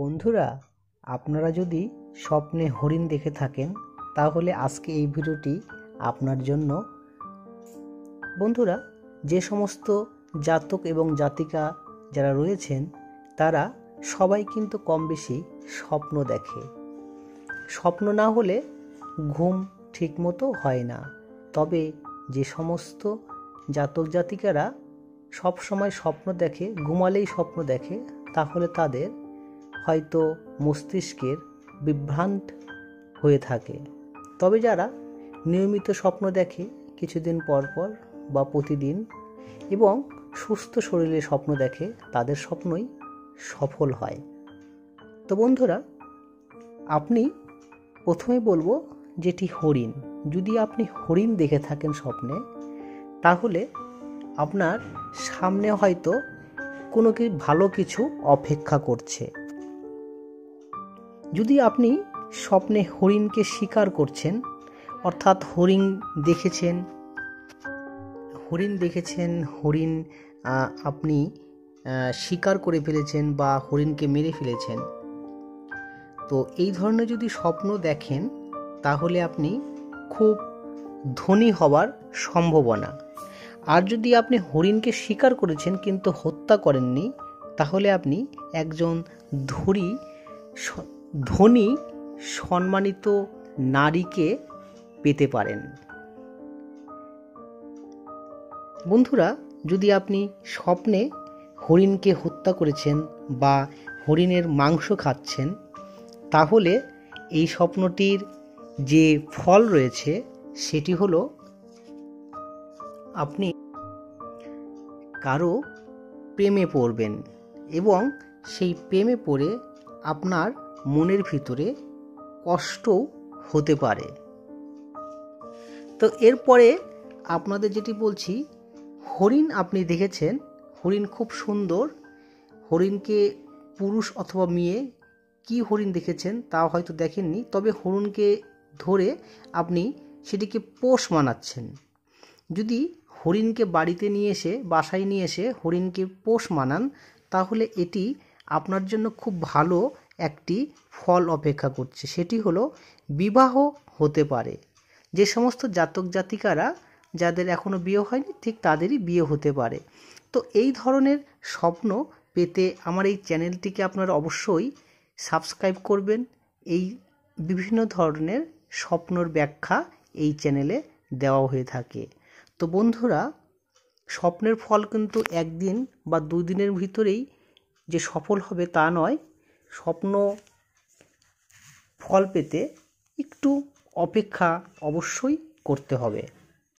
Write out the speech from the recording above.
বন্ধুরা, আপনারা যদি স্বপ্নে হরিণ দেখে থাকেন, তাহলে আজকে এই ভিডিওটি আপনার জন্য। বন্ধুরা, যে সমস্ত জাতক এবং জাতিকা যারা রয়েছেন, তারা সবাই কিন্তু কম বেশি স্বপ্ন দেখে। স্বপ্ন না হলে ঘুম ঠিকমতো হয় না। তবে যে সমস্ত জাতক জাতিকারা সব সময় স্বপ্ন দেখে, ঘুমালেই স্বপ্ন দেখে, তাহলে তাদের হয়তো মস্তিষ্কের বিভ্রান্ত হয়ে থাকে। তবে যারা নিয়মিত স্বপ্ন দেখে কিছুদিন পর পর বা প্রতিদিন এবং সুস্থ শরীরে স্বপ্ন দেখে তাদের স্বপ্নই সফল হয়। তো বন্ধুরা, আপনি প্রথমে বলব যেটি হরিণ। যদি আপনি হরিণ দেখে থাকেন স্বপ্নে, তাহলে আপনার সামনে হয়তো কোনো কি ভালো কিছু অপেক্ষা করছে। যদি আপনি স্বপ্নে হরিণকে শিকার করছেন, অর্থাৎ হরিণ দেখেছেন হরিণ দেখেছেন, হরিণ আপনি শিকার করে ফেলেছেন বা হরিণকে মেরে ফেলেছেন, তো এই ধরনের যদি স্বপ্ন দেখেন, তাহলে আপনি খুব ধনী হবার সম্ভাবনা। আর যদি আপনি হরিণকে শিকার করেছেন কিন্তু হত্যা করেননি, তাহলে আপনি একজন ধরি ধনী সম্মানিত নারীকে পেতে পারেন। বন্ধুরা, যদি আপনি স্বপ্নে হরিণকে হত্যা করেছেন বা হরিণের মাংস খাচ্ছেন, তাহলে এই স্বপ্নটির যে ফল রয়েছে, সেটি হলো আপনি কারও প্রেমে পড়বেন এবং সেই প্রেমে পড়ে আপনার মনের ভিতরে কষ্টও হতে পারে। তো এরপরে আপনাদের যেটি বলছি, হরিণ আপনি দেখেছেন, হরিণ খুব সুন্দর। হরিণকে পুরুষ অথবা মেয়ে কি হরিণ দেখেছেন তা হয়তো দেখেননি, তবে হরিণকে ধরে আপনি সেটিকে পোষ মানাচ্ছেন। যদি হরিণকে বাড়িতে নিয়ে এসে, বাসায় নিয়ে এসে হরিণকে পোষ মানান, তাহলে এটি আপনার জন্য খুব ভালো একটি ফল অপেক্ষা করছে। সেটি হলো, বিবাহ হতে পারে। যে সমস্ত জাতক জাতিকারা যাদের এখনও বিয়ে হয়নি, ঠিক তাদেরই বিয়ে হতে পারে। তো এই ধরনের স্বপ্ন পেতে আমার এই চ্যানেলটিকে আপনারা অবশ্যই সাবস্ক্রাইব করবেন। এই বিভিন্ন ধরনের স্বপ্নর ব্যাখ্যা এই চ্যানেলে দেওয়া হয়ে থাকে। তো বন্ধুরা, স্বপ্নের ফল কিন্তু একদিন বা দুদিনের ভিতরেই যে সফল হবে তা নয় স্বপ্ন ফল পেতে একটু অপেক্ষা অবশ্যই করতে হবে।